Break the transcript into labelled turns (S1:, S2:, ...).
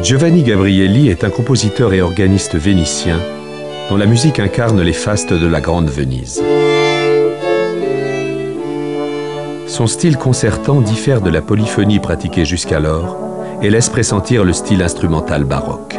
S1: Giovanni Gabrielli est un compositeur et organiste vénitien dont la musique incarne les fastes de la Grande Venise. Son style concertant diffère de la polyphonie pratiquée jusqu'alors et laisse pressentir le style instrumental baroque.